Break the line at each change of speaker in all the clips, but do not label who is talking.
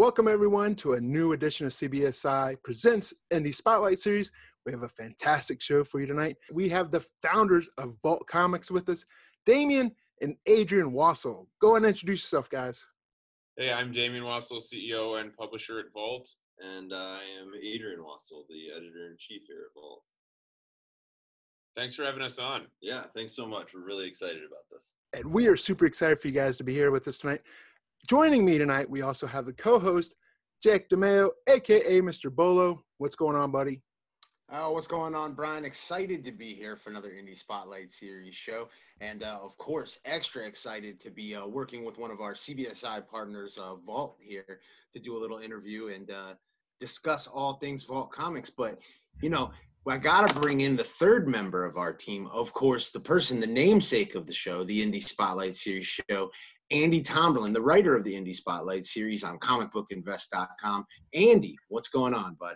Welcome, everyone, to a new edition of CBSI Presents Indie Spotlight Series. We have a fantastic show for you tonight. We have the founders of Vault Comics with us, Damian and Adrian Wassel. Go and introduce yourself, guys.
Hey, I'm Damian Wassel, CEO and publisher at Vault.
And I am Adrian Wassel, the editor in chief here at Vault.
Thanks for having us on.
Yeah, thanks so much. We're really excited about this.
And we are super excited for you guys to be here with us tonight. Joining me tonight, we also have the co-host, Jack DeMeo, aka Mr. Bolo. What's going on, buddy?
Oh, what's going on, Brian? Excited to be here for another Indie Spotlight Series show. And uh, of course, extra excited to be uh, working with one of our CBSI partners, uh, Vault, here to do a little interview and uh, discuss all things Vault Comics. But, you know, I got to bring in the third member of our team, of course, the person, the namesake of the show, the Indie Spotlight Series show, Andy Tomberlin, the writer of the Indie Spotlight series on comicbookinvest.com. Andy, what's going on, bud?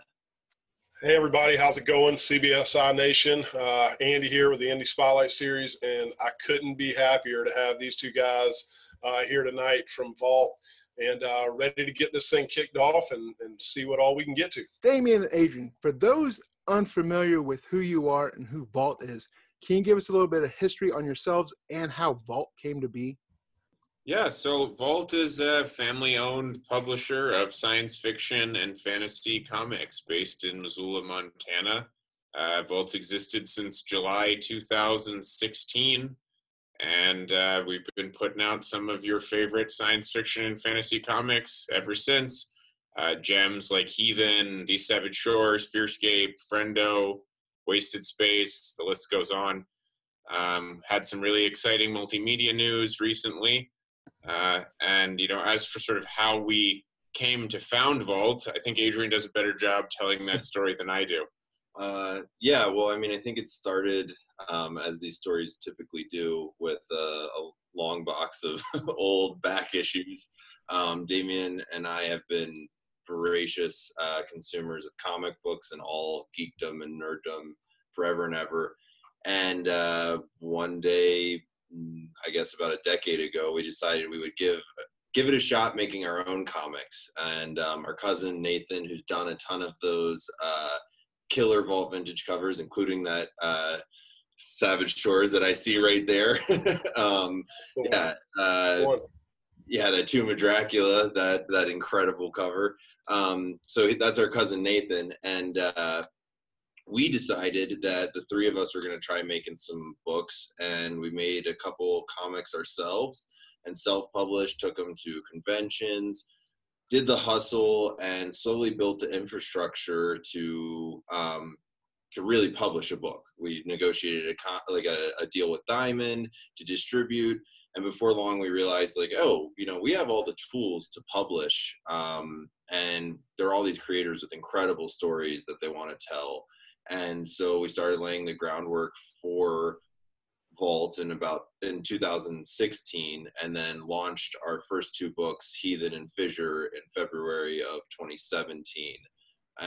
Hey, everybody, how's it going? CBSI Nation. Uh, Andy here with the Indie Spotlight series, and I couldn't be happier to have these two guys uh, here tonight from Vault and uh, ready to get this thing kicked off and, and see what all we can get to.
Damian and Adrian, for those unfamiliar with who you are and who Vault is, can you give us a little bit of history on yourselves and how Vault came to be?
Yeah, so Vault is a family owned publisher of science fiction and fantasy comics based in Missoula, Montana. Uh, Vault's existed since July 2016, and uh, we've been putting out some of your favorite science fiction and fantasy comics ever since. Uh, gems like Heathen, These Savage Shores, Fearscape, Friendo, Wasted Space, the list goes on. Um, had some really exciting multimedia news recently. Uh, and you know, as for sort of how we came to found Vault, I think Adrian does a better job telling that story than I do.
Uh, yeah, well, I mean, I think it started um, as these stories typically do with a, a long box of old back issues. Um, Damian and I have been voracious uh, consumers of comic books and all geekdom and nerddom forever and ever. And uh, one day, I guess about a decade ago, we decided we would give give it a shot making our own comics. And um, our cousin Nathan, who's done a ton of those uh, killer vault vintage covers, including that uh, Savage Shores that I see right there. um, yeah, uh, yeah, that Tomb of Dracula, that that incredible cover. Um, so that's our cousin Nathan, and uh, we decided that the three of us were going to try making some books and we made a couple comics ourselves and self-published took them to conventions did the hustle and slowly built the infrastructure to um, to really publish a book. We negotiated a like a, a deal with diamond to distribute and before long we realized like oh you know we have all the tools to publish um, and there are all these creators with incredible stories that they want to tell and so we started laying the groundwork for vault in about in 2016 and then launched our first two books heathen and fissure in february of 2017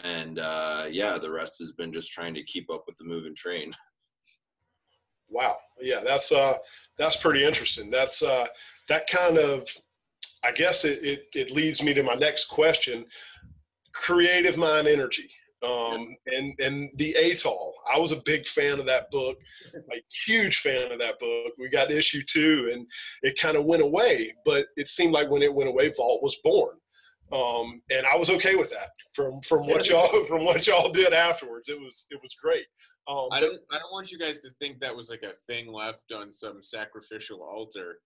and uh, yeah the rest has been just trying to keep up with the moving train.
Wow. Yeah that's uh that's pretty interesting. That's uh that kind of i guess it, it, it leads me to my next question. Creative mind energy um, and and the atoll. I was a big fan of that book, like huge fan of that book. We got issue two, and it kind of went away. But it seemed like when it went away, Vault was born, um, and I was okay with that. From from what y'all from what y'all did afterwards, it was it was great.
Um, I don't I don't want you guys to think that was like a thing left on some sacrificial altar.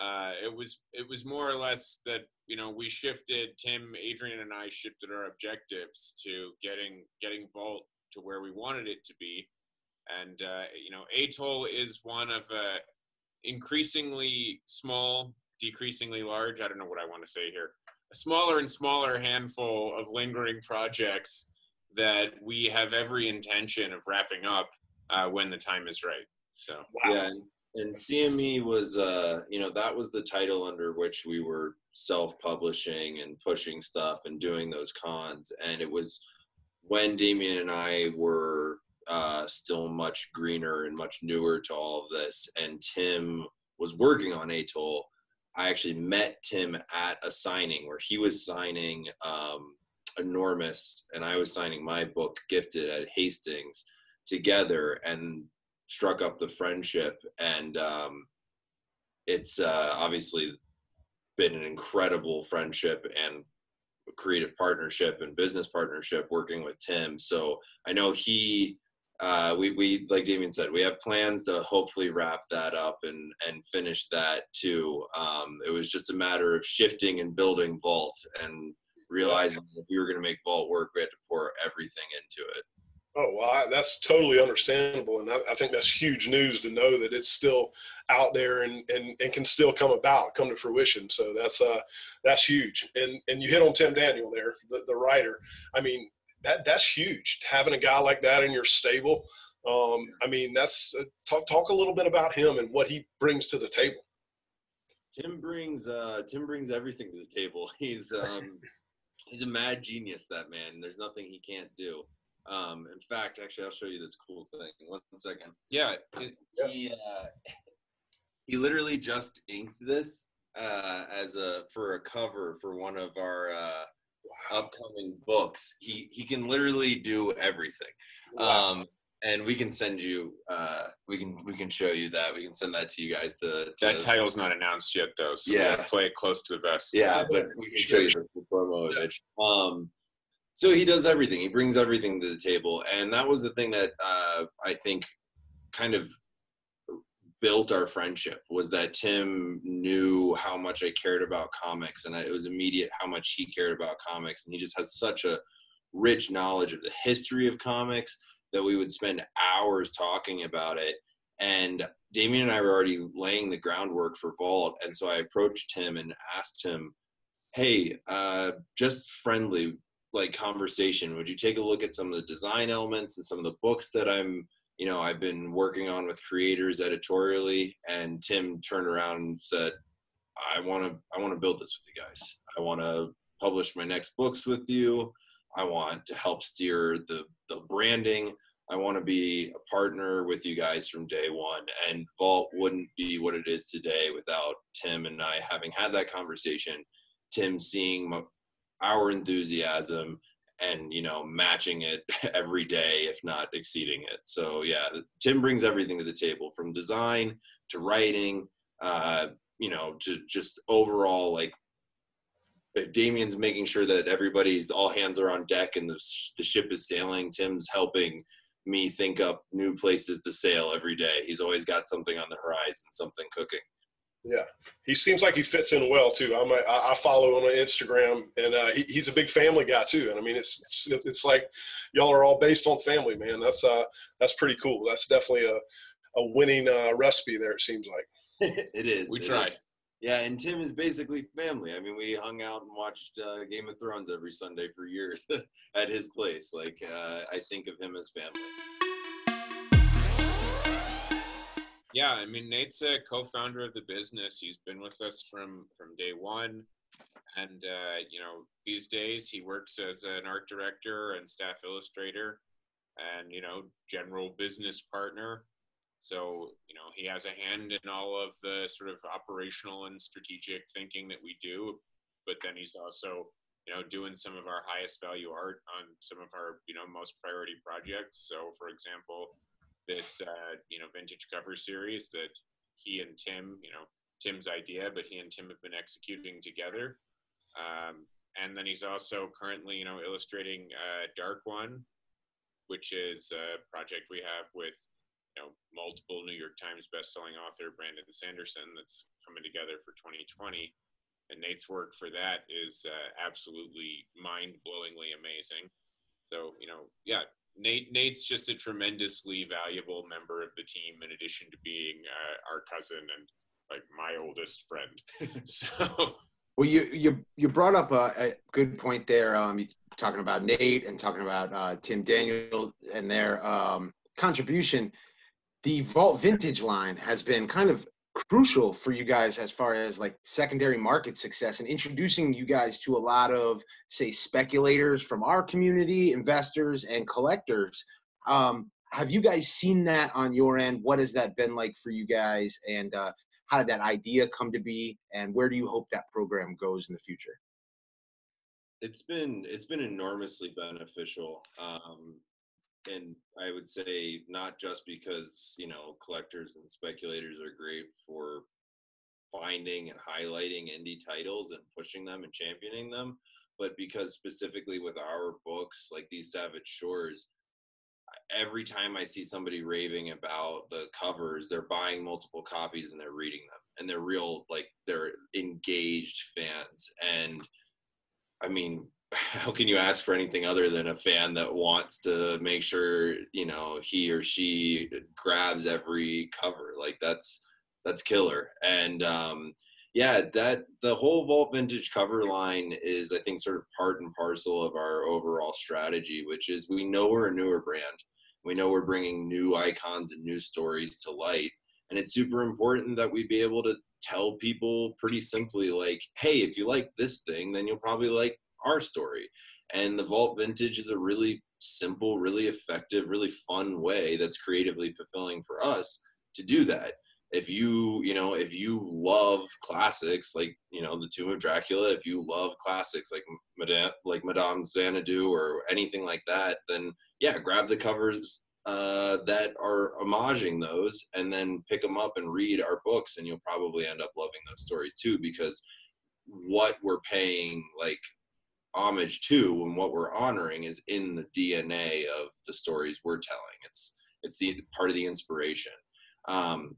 Uh, it was it was more or less that you know we shifted Tim, Adrian, and I shifted our objectives to getting getting Vault to where we wanted it to be, and uh, you know Atoll is one of a increasingly small, decreasingly large. I don't know what I want to say here. A smaller and smaller handful of lingering projects that we have every intention of wrapping up uh, when the time is right. So
wow. yeah, and CME was uh you know that was the title under which we were self-publishing and pushing stuff and doing those cons. And it was when Damian and I were uh, still much greener and much newer to all of this and Tim was working on Atoll I actually met Tim at a signing where he was signing um, Enormous and I was signing my book Gifted at Hastings together. And struck up the friendship. And um, it's uh, obviously been an incredible friendship and creative partnership and business partnership working with Tim. So I know he uh, we, we like Damian said, we have plans to hopefully wrap that up and and finish that too. Um, it was just a matter of shifting and building Vault and realizing if we were going to make Vault work, we had to pour everything into it.
Oh well, I, that's totally understandable, and I, I, think that's huge news to know that it's still out there and, and, and can still come about, come to fruition. So that's uh that's huge. And and you hit on Tim Daniel there, the, the writer. I mean, that that's huge. Having a guy like that in your stable. Um, I mean, that's uh, talk talk a little bit about him and what he brings to the table.
Tim brings uh, Tim brings everything to the table. He's um, he's a mad genius. That man. There's nothing he can't do. Um, in fact, actually, I'll show you this cool thing. One second. Yeah, he uh, he literally just inked this uh, as a for a cover for one of our uh, upcoming books. He he can literally do everything. Wow. Um, and we can send you uh, we can we can show you that we can send that to you guys to, to
that title's not announced yet though so yeah play it close to the vest
yeah but we can show you the promo image um so he does everything. He brings everything to the table. And that was the thing that uh, i think kind of built our friendship was that Tim knew how much I cared about comics, and it was immediate how much he cared about comics, and he just has such a rich knowledge of the history of comics that we would spend hours talking about it. And Damian and I were already laying the groundwork for Vault, and so I approached him and asked him, "Hey, uh, just friendly, like conversation. Would you take a look at some of the design elements and some of the books that I'm?" you know i've been working on with creators editorially? And tim turned around and said i want to i want to build this with you guys. I want to publish my next books with you. I want to help steer the the branding. I want to be a partner with you guys from day one. And vault wouldn't be what it is today without tim and i having had that conversation. Tim seeing our enthusiasm and you know matching it every day if not exceeding it. So yeah tim brings everything to the table from design to writing uh you know to just overall like damian's making sure that everybody's all hands are on deck and the, the ship is sailing. Tim's helping me think up new places to sail every day. He's always got something on the horizon something cooking
yeah, he seems like he fits in well too. I'm a, I follow him on Instagram, and uh, he, he's a big family guy too. And I mean, it's it's like y'all are all based on family, man. That's uh that's pretty cool. That's definitely a a winning uh, recipe there. It seems like
it is.
We
it
tried.
Is. Yeah, and Tim is basically family. I mean, we hung out and watched uh, Game of Thrones every Sunday for years at his place. Like, uh, I think of him as family.
Yeah, I mean Nate's a co-founder of the business. He's been with us from from day one, and uh, you know these days he works as an art director and staff illustrator, and you know general business partner. So you know he has a hand in all of the sort of operational and strategic thinking that we do, but then he's also you know doing some of our highest value art on some of our you know most priority projects. So for example this uh, you know vintage cover series that he and Tim, you know, Tim's idea, but he and Tim have been executing together. Um, and then he's also currently, you know, illustrating uh, Dark One, which is a project we have with, you know, multiple New York Times bestselling author Brandon Sanderson that's coming together for 2020. And Nate's work for that is uh, absolutely mind-blowingly amazing. So, you know, yeah, Nate Nate's just a tremendously valuable member of the team in addition to being uh, our cousin and like my oldest friend. so
well you you you brought up a, a good point there um talking about Nate and talking about uh, Tim Daniel and their um, contribution the Vault Vintage line has been kind of crucial for you guys as far as like secondary market success and introducing you guys to a lot of say speculators from our community investors and collectors um, have you guys seen that on your end what has that been like for you guys and uh, how did that idea come to be, and where do you hope that program goes in the future?
It's been it's been enormously beneficial. Um, and I would say not just because you know collectors and speculators are great for finding and highlighting indie titles and pushing them and championing them, but because specifically with our books like these Savage Shores, every time I see somebody raving about the covers, they're buying multiple copies and they're reading them, and they're real like they're engaged fans. And I mean, how can you ask for anything other than a fan that wants to make sure you know he or she grabs every cover? Like that's that's killer. And um, yeah, that the whole Vault Vintage cover line is, I think, sort of part and parcel of our overall strategy, which is we know we're a newer brand. We know we're bringing new icons and new stories to light. And it's super important that we be able to tell people pretty simply, like, hey, if you like this thing, then you'll probably like our story. And the Vault Vintage is a really simple, really effective, really fun way that's creatively fulfilling for us to do that if you you know if you love classics like you know the tomb of dracula if you love classics like madame like madame xanadu or anything like that then yeah grab the covers uh, that are homaging those and then pick them up and read our books and you'll probably end up loving those stories too because what we're paying like homage to and what we're honoring is in the dna of the stories we're telling. It's it's the part of the inspiration. Um,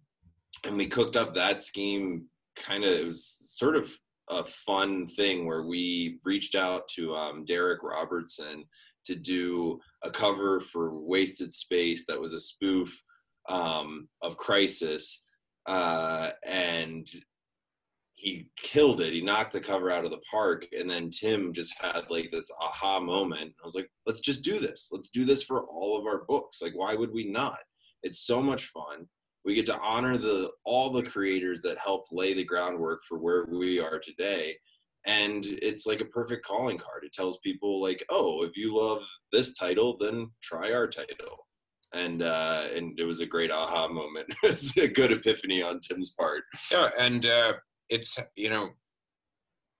and we cooked up that scheme kind of it was sort of a fun thing where we reached out to um, Darick Robertson to do a cover for Wasted Space that was a spoof um, of Crisis, uh, and he killed it. He knocked the cover out of the park, and then Tim just had like this aha moment. I was like, "Let's just do this. Let's do this for all of our books. Like, why would we not? It's so much fun we get to honor the all the creators that helped lay the groundwork for where we are today and it's like a perfect calling card it tells people like oh if you love this title then try our title and uh and it was a great aha moment it's a good epiphany on tim's part
yeah and uh it's you know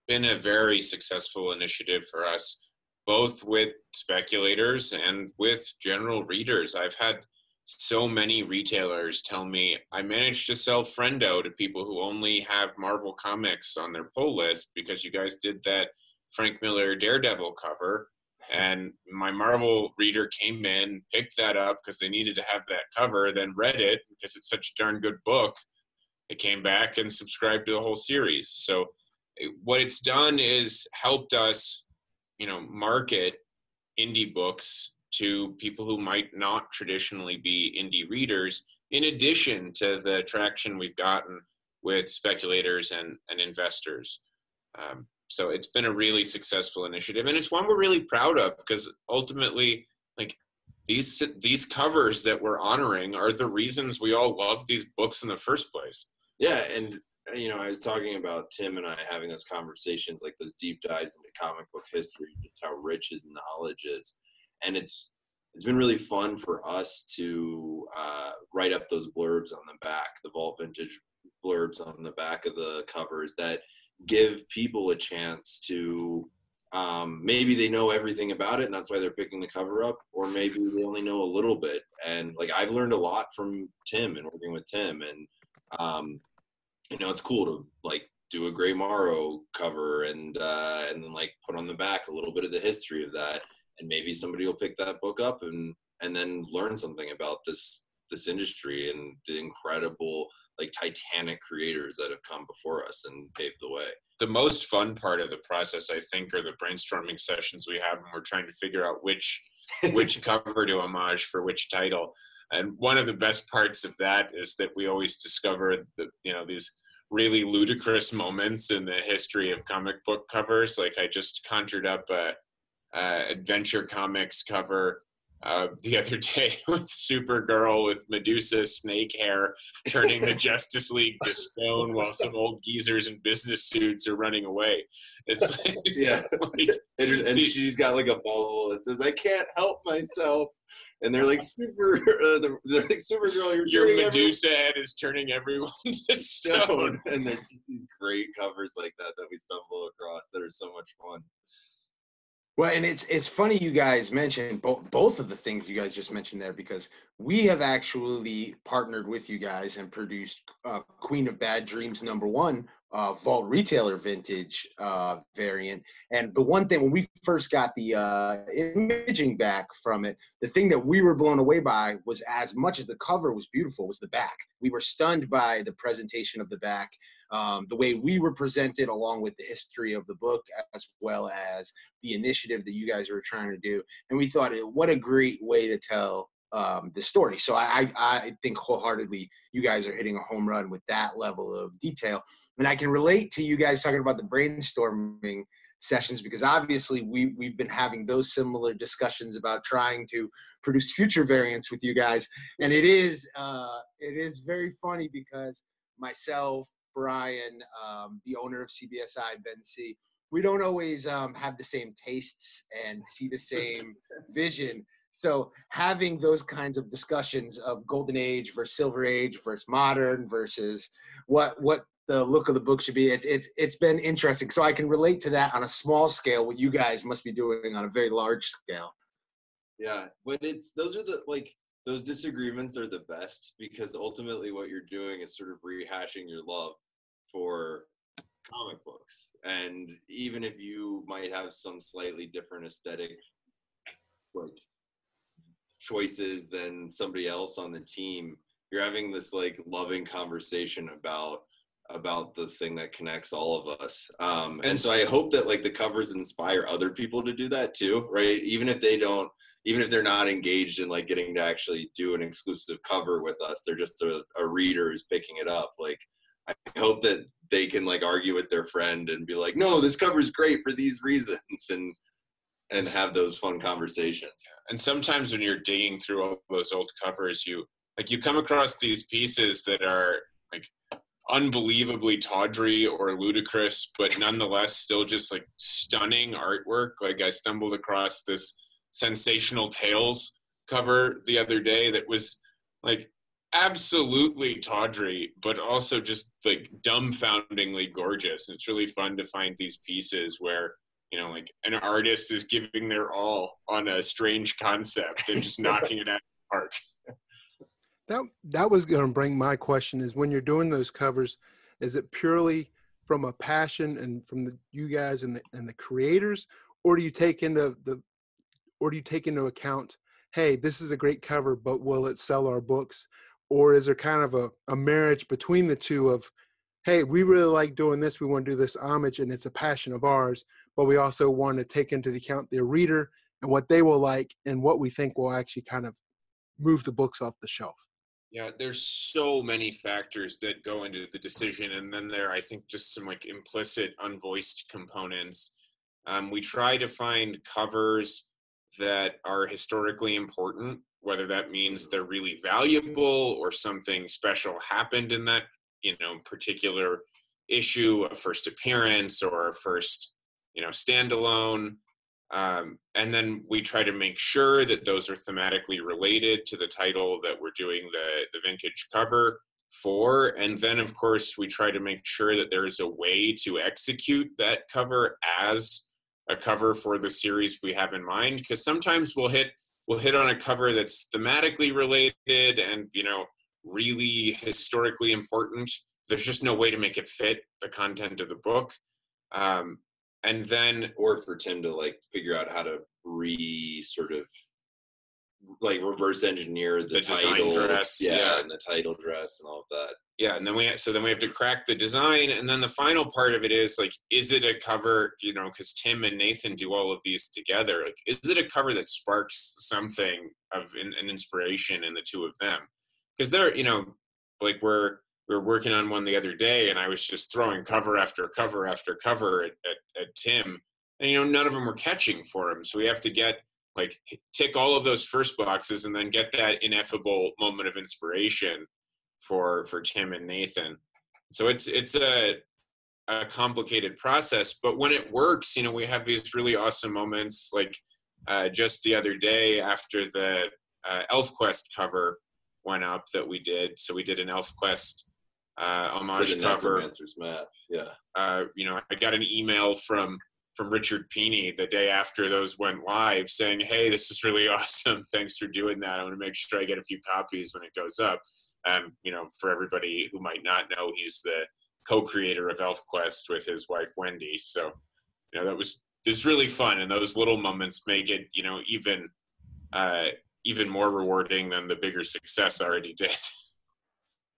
been a very successful initiative for us both with speculators and with general readers i've had so many retailers tell me I managed to sell Friendo to people who only have Marvel comics on their pull list because you guys did that Frank Miller Daredevil cover. And my Marvel reader came in, picked that up because they needed to have that cover, then read it because it's such a darn good book. It came back and subscribed to the whole series. So what it's done is helped us, you know, market indie books to people who might not traditionally be indie readers, in addition to the traction we've gotten with speculators and, and investors. Um, so it's been a really successful initiative, and it's one we're really proud of because ultimately, like these these covers that we're honoring are the reasons we all love these books in the first place.
Yeah, and you know, I was talking about Tim and I having those conversations, like those deep dives into comic book history, just how rich his knowledge is and it's it's been really fun for us to uh, write up those blurbs on the back, the Vault Vintage blurbs on the back of the covers that give people a chance to um, maybe they know everything about it and that's why they're picking the cover up, or maybe they only know a little bit. And like I've learned a lot from Tim and working with Tim, and um, you know it's cool to like do a Gray Morrow cover and uh, and then like put on the back a little bit of the history of that and maybe somebody will pick that book up and and then learn something about this this industry and the incredible like titanic creators that have come before us and paved the way
the most fun part of the process i think are the brainstorming sessions we have when we're trying to figure out which which cover to homage for which title. And one of the best parts of that is that we always discover that you know these really ludicrous moments in the history of comic book covers. Like i just conjured up a uh, adventure comics cover uh, the other day with Supergirl with Medusa snake hair turning the Justice League to stone while some old geezers in business suits are running away. It's like,
yeah, like, and, and she's got like a bubble that says, "I can't help myself." And they're like super, uh, they're like Supergirl.
You're Your Medusa everyone. head is turning everyone to stone.
And there's these great covers like that that we stumble across that are so much fun.
Well, and it's it's funny you guys mentioned both both of the things you guys just mentioned there because we have actually partnered with you guys and produced uh, Queen of Bad Dreams number one uh, Vault Retailer Vintage uh, variant. And the one thing when we first got the uh, imaging back from it, the thing that we were blown away by was as much as the cover was beautiful, was the back. We were stunned by the presentation of the back um, the way we were presented, along with the history of the book, as well as the initiative that you guys were trying to do. And we thought, what a great way to tell um, the story. So I, I think wholeheartedly you guys are hitting a home run with that level of detail. And I can relate to you guys talking about the brainstorming sessions because obviously we we've been having those similar discussions about trying to produce future variants with you guys and it is uh, it is very funny because myself Brian, um, the owner of CBSI, Ben C. We don't always um, have the same tastes and see the same vision. So having those kinds of discussions of golden age versus silver age versus modern versus what what the look of the book should be, it's it's it's been interesting. So I can relate to that on a small scale. What you guys must be doing on a very large scale.
Yeah, but it's those are the like those disagreements are the best because ultimately what you're doing is sort of rehashing your love for comic books. And even if you might have some slightly different aesthetic like choices than somebody else on the team you're having this like loving conversation about about the thing that connects all of us. Um, and so i hope that like the covers inspire other people to do that too right? Even if they don't even if they're not engaged in like getting to actually do an exclusive cover with us they're just a, a reader who's picking it up. Like I hope that they can like argue with their friend and be like, no, this cover's great for these reasons and and have those fun conversations.
And sometimes when you're digging through all those old covers, you like you come across these pieces that are like unbelievably tawdry or ludicrous, but nonetheless still just like stunning artwork. Like I stumbled across this sensational tales cover the other day that was like absolutely tawdry, but also just like dumbfoundingly gorgeous. And it's really fun to find these pieces where you know, like an artist is giving their all on a strange concept and just knocking it out of the park.
That that was going to bring my question: is when you're doing those covers, is it purely from a passion and from the you guys and the and the creators, or do you take into the, or do you take into account, hey, this is a great cover, but will it sell our books? or is there kind of a, a marriage between the two of hey we really like doing this we want to do this homage and it's a passion of ours but we also want to take into account their reader and what they will like and what we think will actually kind of move the books off the shelf
yeah there's so many factors that go into the decision and then there i think just some like implicit unvoiced components. Um, we try to find covers that are historically important whether that means they're really valuable or something special happened in that you know particular issue a first appearance or a first you know standalone um, and then we try to make sure that those are thematically related to the title that we're doing the the vintage cover for. And then of course we try to make sure that there's a way to execute that cover as a cover for the series we have in mind. Because sometimes we'll hit we'll hit on a cover that's thematically related and you know really historically important. There's just no way to make it fit the content of the book. Um, and then
or for tim to like figure out how to re sort of like reverse engineer the, the title dress yeah, yeah, and the title dress and all of that.
Yeah and then we so then we have to crack the design and then the final part of it is like is it a cover you know because tim and nathan do all of these together like is it a cover that sparks something of an, an inspiration in the two of them? Because they're you know like we're we are working on one the other day and i was just throwing cover after cover after cover at, at, at tim and you know none of them were catching for him so we have to get like tick all of those first boxes and then get that ineffable moment of inspiration for for Tim and Nathan. So it's it's a a complicated process, but when it works, you know, we have these really awesome moments. Like uh, just the other day after the uh, ElfQuest cover went up that we did. So we did an ElfQuest uh, homage cover.
Necromancer's map. Yeah.
Uh, you know, I got an email from from Richard Pini the day after those went live saying, "Hey, this is really awesome. Thanks for doing that. I want to make sure I get a few copies when it goes up." Um, you know, for everybody who might not know, he's the co-creator of ElfQuest with his wife Wendy. So, you know, that was it's really fun, and those little moments make it, you know, even uh, even more rewarding than the bigger success already did.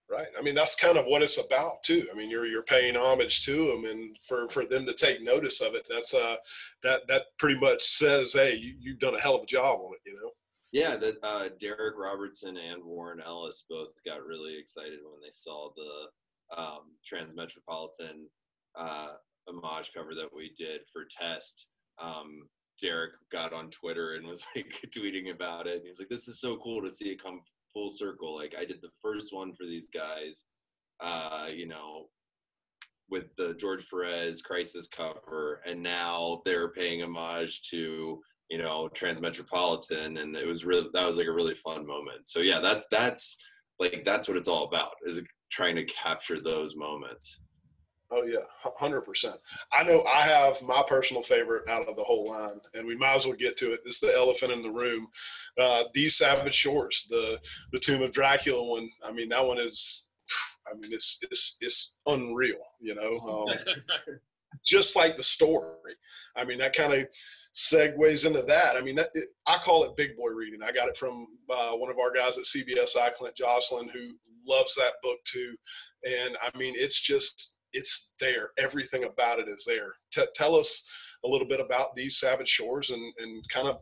Right. I mean, that's kind of what it's about too. I mean, you're you're paying homage to them, and for for them to take notice of it, that's uh that that pretty much says, hey, you, you've done a hell of a job on it. You know.
Yeah, that uh, Darick Robertson and Warren Ellis both got really excited when they saw the um, Transmetropolitan uh, homage cover that we did for test. Um, Darick got on Twitter and was like tweeting about it. He was like, "This is so cool to see it come full circle. Like I did the first one for these guys, uh, you know, with the George Perez Crisis cover, and now they're paying homage to you know Transmetropolitan, and it was really that was like a really fun moment. So yeah, that's that's like that's what it's all about is trying to capture those moments.
Oh yeah, hundred percent. I know I have my personal favorite out of the whole line, and we might as well get to it. It's the elephant in the room. Uh, These Savage Shores, the the Tomb of Dracula one. I mean, that one is. I mean, it's it's it's unreal. You know, um, just like the story. I mean, that kind of segues into that. I mean, that it, I call it big boy reading. I got it from uh, one of our guys at CBSI, Clint Jocelyn, who loves that book too. And I mean, it's just it's there. Everything about it is there. T- tell us a little bit about these Savage Shores and, and kind of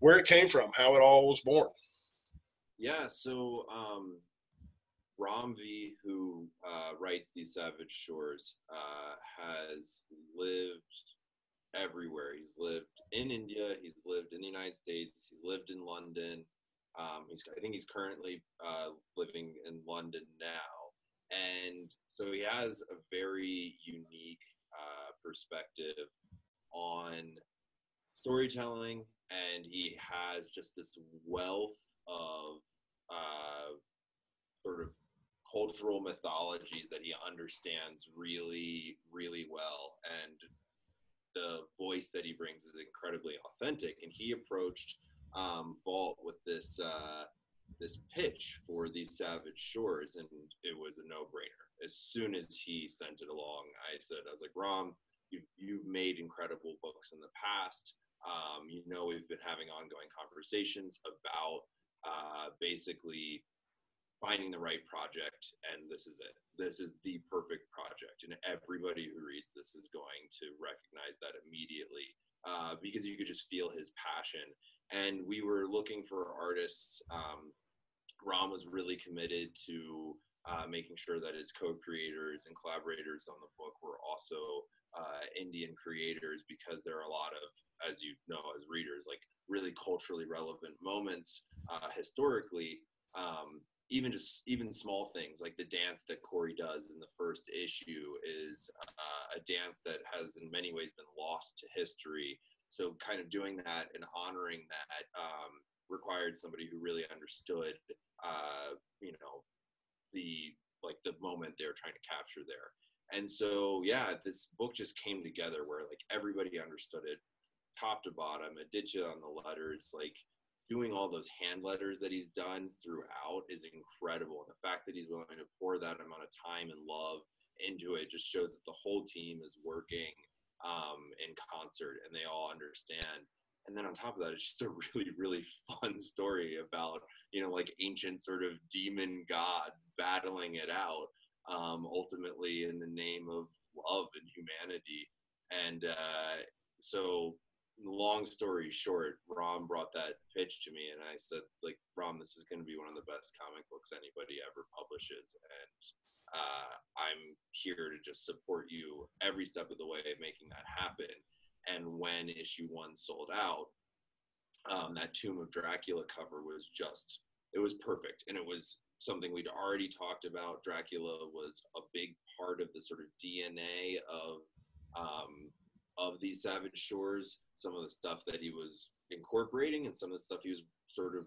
where it came from, how it all was born.
Yeah, so um, who uh, writes these Savage Shores, uh, has lived everywhere. He's lived in India. He's lived in the United States. He's lived in London. Um, he's, I think he's currently uh, living in London now and so he has a very unique uh, perspective on storytelling and he has just this wealth of uh, sort of cultural mythologies that he understands really really well. And the voice that he brings is incredibly authentic. And he approached um, vault with this uh, this pitch for these savage shores and it was a no-brainer. As soon as he sent it along i said i was like ram you've, you've made incredible books in the past. Um, you know we've been having ongoing conversations about uh, basically finding the right project and this is it. This is the perfect project. And everybody who reads this is going to recognize that immediately uh, because you could just feel his passion. And we were looking for artists um, Ram was really committed to uh, making sure that his co-creators and collaborators on the book were also uh, Indian creators because there are a lot of, as you know, as readers, like really culturally relevant moments uh, historically. Um, even just even small things like the dance that Kori does in the first issue is uh, a dance that has in many ways been lost to history. So kind of doing that and honoring that um, required somebody who really understood uh, you know, the like the moment they're trying to capture there. And so, yeah, this book just came together where like everybody understood it, top to bottom. Aditya on the letters, like doing all those hand letters that he's done throughout is incredible. And the fact that he's willing to pour that amount of time and love into it just shows that the whole team is working um, in concert and they all understand and then on top of that it's just a really really fun story about you know like ancient sort of demon gods battling it out um, ultimately in the name of love and humanity. And uh, so long story short Ram brought that pitch to me and i said like Ram this is going to be one of the best comic books anybody ever publishes and uh, i'm here to just support you every step of the way making that happen and when issue one sold out, um, that Tomb of Dracula cover was just it was perfect, and it was something we'd already talked about. Dracula was a big part of the sort of DNA of um, of these Savage Shores. Some of the stuff that he was incorporating, and some of the stuff he was sort of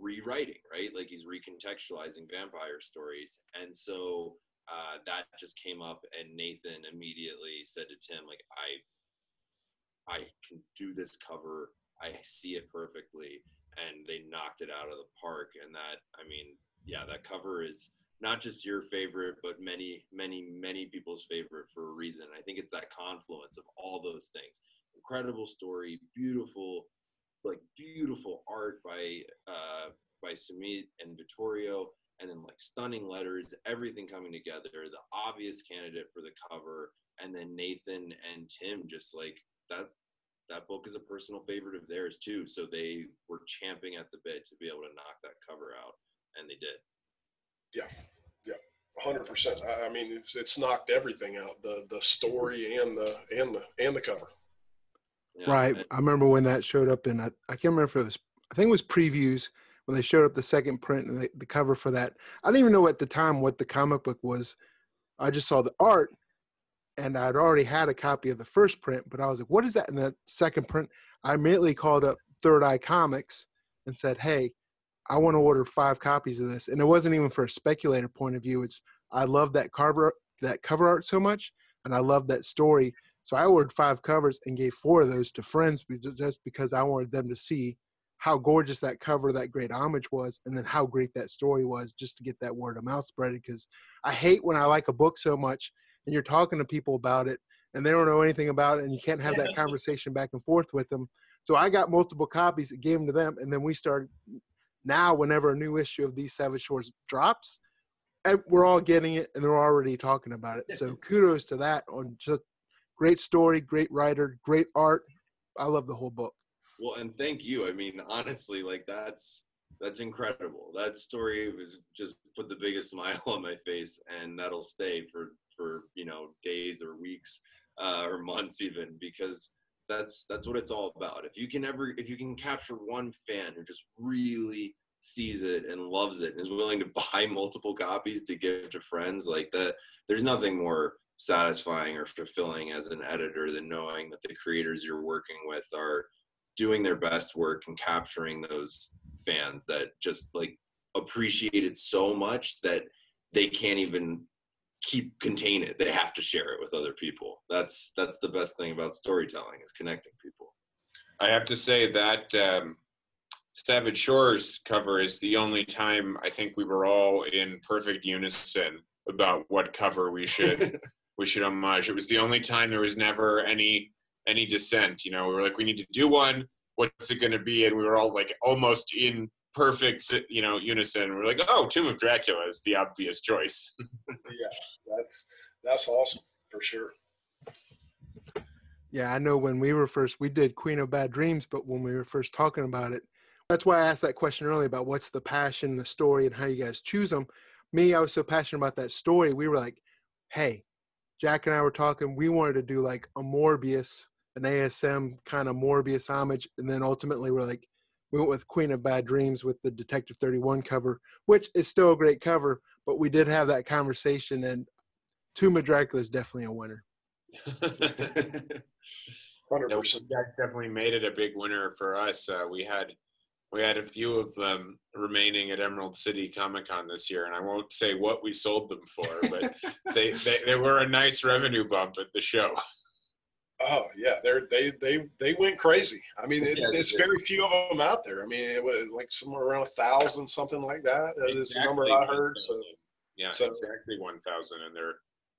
rewriting, right? Like he's recontextualizing vampire stories, and so uh, that just came up, and Nathan immediately said to Tim, like, I, I can do this cover. I see it perfectly, and they knocked it out of the park. And that, I mean, yeah, that cover is not just your favorite, but many, many, many people's favorite for a reason. I think it's that confluence of all those things. Incredible story, beautiful, like beautiful art by uh, by Sumit and Vittorio, and then like stunning letters, everything coming together. The obvious candidate for the cover, and then Nathan and Tim just like that. That book is a personal favorite of theirs too, so they were champing at the bit to be able to knock that cover out, and they did.
Yeah, yeah, hundred percent. I mean, it's, it's knocked everything out the the story and the and the and the cover.
Yeah, right. I remember when that showed up in I, I can't remember if it was I think it was previews when they showed up the second print and the, the cover for that. I didn't even know at the time what the comic book was. I just saw the art and I'd already had a copy of the first print, but I was like, what is that in that second print? I immediately called up Third Eye Comics and said, hey, I want to order five copies of this. And it wasn't even for a speculator point of view. It's I love that cover that cover art so much and I love that story. So I ordered five covers and gave four of those to friends just because I wanted them to see how gorgeous that cover, that great homage was, and then how great that story was just to get that word of mouth spread. Because I hate when I like a book so much and you're talking to people about it and they don't know anything about it and you can't have that conversation back and forth with them. So I got multiple copies, and gave them to them, and then we started. Now, whenever a new issue of these Savage Shores drops, eh, we're all getting it and they're already talking about it. So kudos to that on just great story, great writer, great art. I love the whole book.
Well, and thank you. I mean, honestly, like that's that's incredible. That story was just put the biggest smile on my face, and that'll stay for for you know days or weeks uh, or months even because that's that's what it's all about. If you can ever if you can capture one fan who just really sees it and loves it and is willing to buy multiple copies to give to friends like that, there's nothing more satisfying or fulfilling as an editor than knowing that the creators you're working with are doing their best work and capturing those fans that just like appreciate it so much that they can't even keep contain it they have to share it with other people that's that's the best thing about storytelling is connecting people
i have to say that um, savage shores cover is the only time i think we were all in perfect unison about what cover we should we should homage it was the only time there was never any any dissent. You know, we were like, we need to do one. What's it going to be? And we were all like almost in perfect, you know, unison. We are like, oh, Tomb of Dracula is the obvious choice.
yeah, that's that's awesome for sure.
Yeah, I know when we were first, we did Queen of Bad Dreams, but when we were first talking about it, that's why I asked that question earlier about what's the passion, the story, and how you guys choose them. Me, I was so passionate about that story. We were like, hey, Jack and I were talking, we wanted to do like a Morbius an ASM kind of Morbius homage, and then ultimately we're like we went with Queen of Bad Dreams with the Detective 31 cover, which is still a great cover, but we did have that conversation, and Tomb of Dracula is definitely a winner.
Hundred percent. That's definitely made it a big winner for us. Uh, we had we had a few of them remaining at Emerald City Comic Con this year, and I won't say what we sold them for, but they, they they were a nice revenue bump at the show.
Oh yeah, they're they they they went crazy. I mean, it, yeah, there's very few of them out there. I mean, it was like somewhere around a thousand, something like that. Exactly. Is the number I heard. So
yeah, so, exactly one thousand, and they're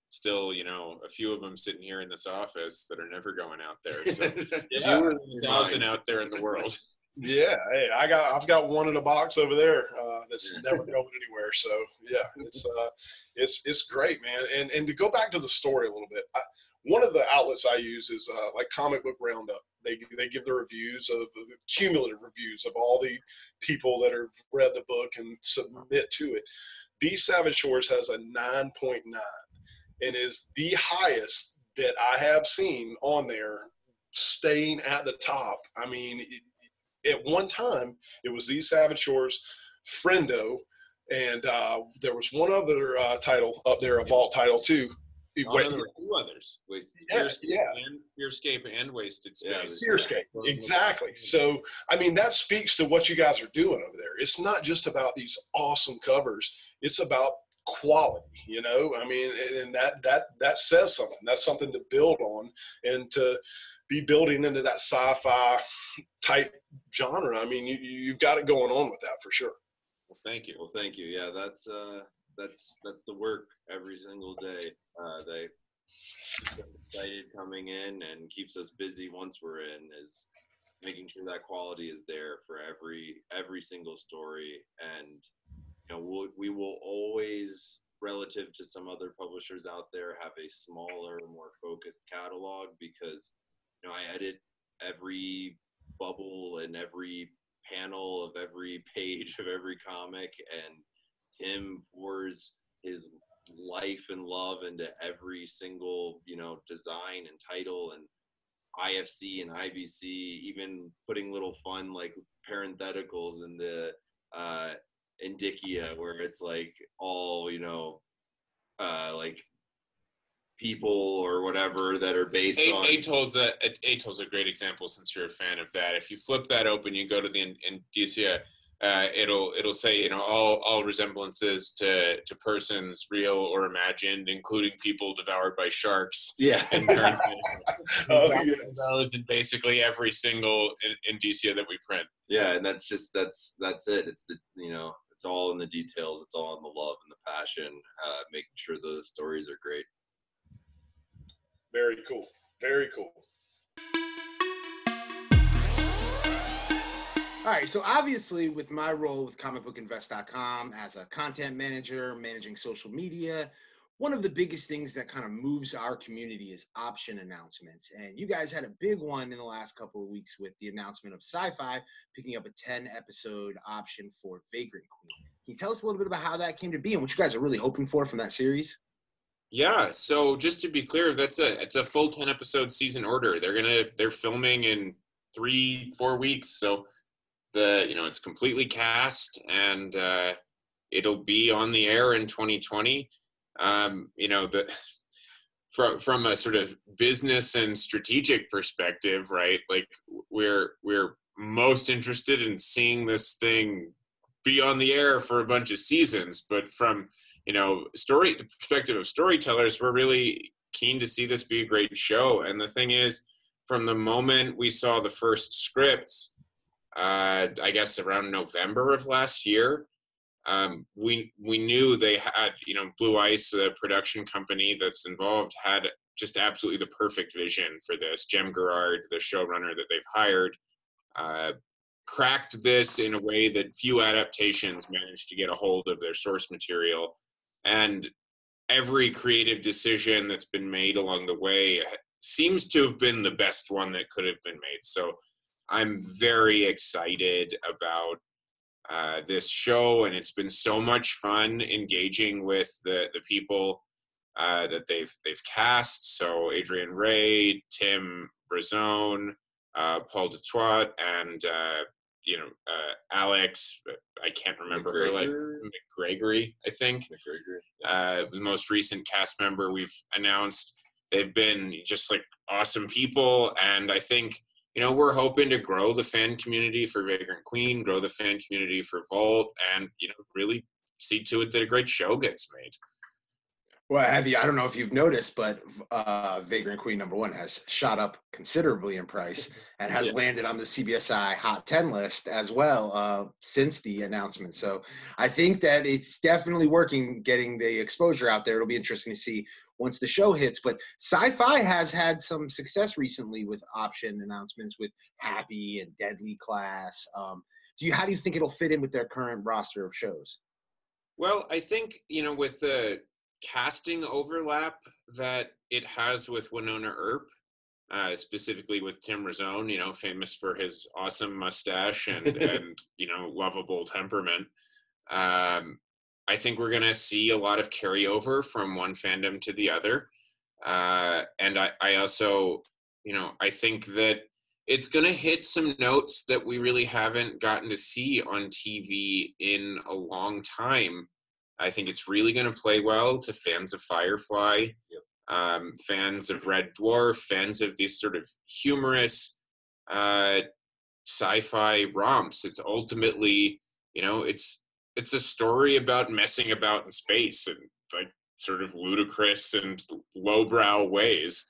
still, you know, a few of them sitting here in this office that are never going out there. So yeah, thousand out there in the world.
Yeah, hey, I got I've got one in a box over there uh, that's never going anywhere. So yeah, it's uh, it's it's great, man. And and to go back to the story a little bit. I, one of the outlets I use is uh, like Comic Book Roundup. They they give the reviews of the cumulative reviews of all the people that have read the book and submit to it. These Savage Shores has a 9.9 and is the highest that I have seen on there, staying at the top. I mean, at one time it was these Savage Shores, Friendo, and uh, there was one other uh, title up there, a vault title too. It
Oh, no, two others.
Wasted
Yeah.
Fearscape
yeah.
and Fearscape and Wasted
Yeah,
Space.
Fearscape. Exactly. So, I mean, that speaks to what you guys are doing over there. It's not just about these awesome covers. It's about quality, you know? I mean, and that, that, that says something. That's something to build on and to be building into that sci-fi type genre. I mean, you, you've got it going on with that for sure.
Well, thank you.
Well, thank you. Yeah, that's uh, that's that's the work every single day. Uh, excited coming in and keeps us busy once we're in is making sure that quality is there for every every single story and you know we'll, we will always relative to some other publishers out there have a smaller more focused catalog because you know i edit every bubble and every panel of every page of every comic and tim pours his life and love into every single you know design and title and ifc and ibc even putting little fun like parentheticals in the uh indicia where it's like all you know uh like people or whatever that are based
A-
on
Atol's a A- Atol's a great example since you're a fan of that. If you flip that open, you go to the In- Indicia, uh, it'll it'll say you know all all resemblances to to persons real or imagined, including people devoured by sharks.
yeah
And turned
Oh, yes.
those in basically every single in- Indicia that we print.
yeah and that's just that's that's it it's the you know it's all in the details it's all in the love and the passion uh making sure the stories are great
Very cool. Very cool.
All right, so obviously, with my role with comicbookinvest.com as a content manager, managing social media, one of the biggest things that kind of moves our community is option announcements. And you guys had a big one in the last couple of weeks with the announcement of Syfy picking up a 10 episode option for Vagrant Queen. Can you tell us a little bit about how that came to be and what you guys are really hoping for from that series?
Yeah. So just to be clear, that's a it's a full ten episode season order. They're gonna they're filming in three four weeks. So the you know it's completely cast and uh, it'll be on the air in 2020. Um, you know the from from a sort of business and strategic perspective, right? Like we're we're most interested in seeing this thing be on the air for a bunch of seasons, but from you know story the perspective of storytellers, we're really keen to see this be a great show. And the thing is, from the moment we saw the first scripts, uh, I guess around November of last year, um, we we knew they had you know Blue Ice, the production company that's involved, had just absolutely the perfect vision for this. Jem Garrard, the showrunner that they've hired, uh, cracked this in a way that few adaptations managed to get a hold of their source material, and every creative decision that's been made along the way seems to have been the best one that could have been made. So I'm very excited about uh, this show, and it's been so much fun engaging with the the people uh, that they've they've cast. So Adriyan Rae, Tim Rozon, uh, Paul du Toit, and uh, you know uh, Alex. I can't remember her like McGregory, I think
McGregor.
uh, the most recent cast member we've announced. They've been just like awesome people, and I think you know we're hoping to grow the fan community for Vagrant Queen, grow the fan community for Vault, and you know really see to it that a great show gets made.
Well, have you? I don't know if you've noticed, but uh, Vagrant Queen number one has shot up considerably in price and has
Yeah.
landed on the CBSI Hot 10 list as well uh, since the announcement. So I think that it's definitely working, getting the exposure out there. It'll be interesting to see once the show hits. But Syfy has had some success recently with option announcements with Happy and Deadly Class. Um, do you? How do you think it'll fit in with their current roster of shows?
Well, I think you know with the casting overlap that it has with Wynonna Earp, uh, specifically with Tim Rozon, you know, famous for his awesome mustache and and you know lovable temperament. Um, I think we're gonna see a lot of carryover from one fandom to the other, uh, and I, I also, you know, I think that it's going to hit some notes that we really haven't gotten to see on TV in a long time. I think it's really going to play well to fans of Firefly,
Yep.
um, fans of Red Dwarf, fans of these sort of humorous uh, sci-fi romps. It's ultimately, you know, it's it's a story about messing about in space and like sort of ludicrous and lowbrow ways.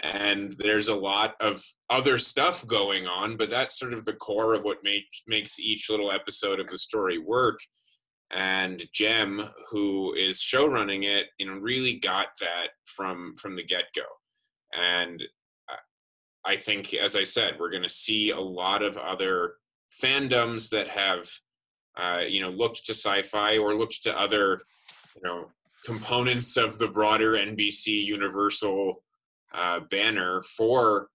And there's a lot of other stuff going on but that's sort of the core of what make, makes each little episode of the story work. And jem who is show running it you know really got that from from the get-go. And i think as i said we're going to see a lot of other fandoms that have uh, you know looked to Syfy or looked to other you know components of the broader nbc universal uh, banner for